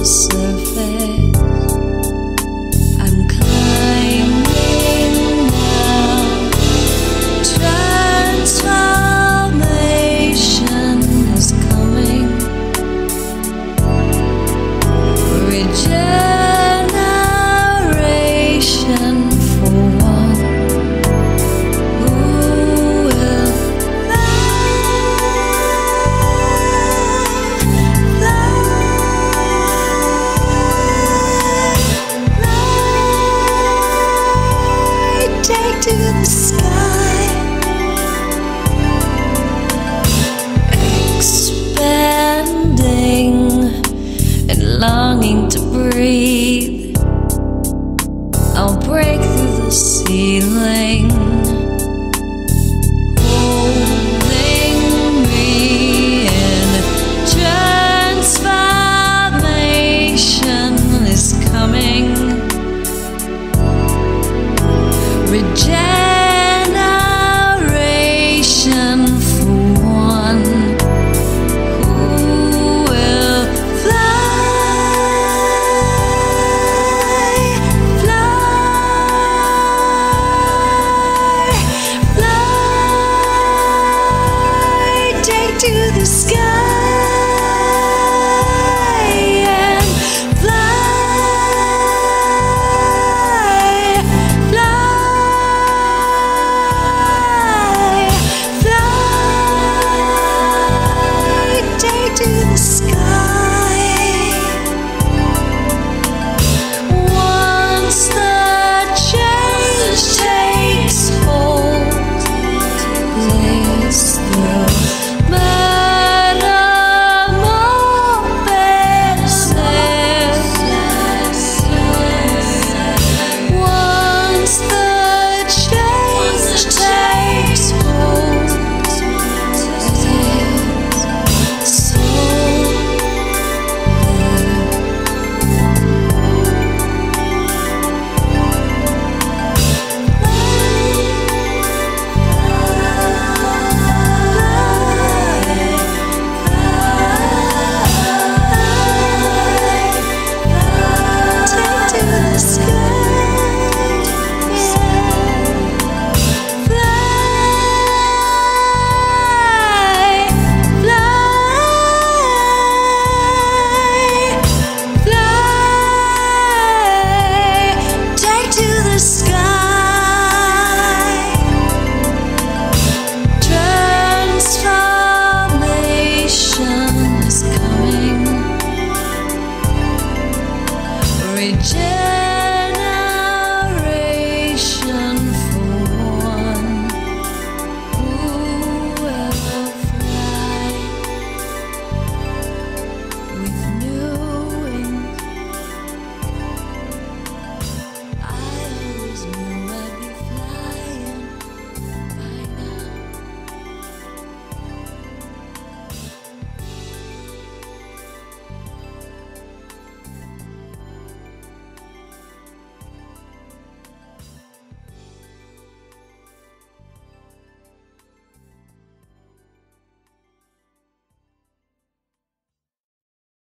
myself Sky expanding and longing to breathe. I'll break through the ceiling.